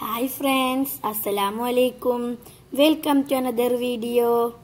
Hi friends, Assalamu alaikum. Welcome to another video.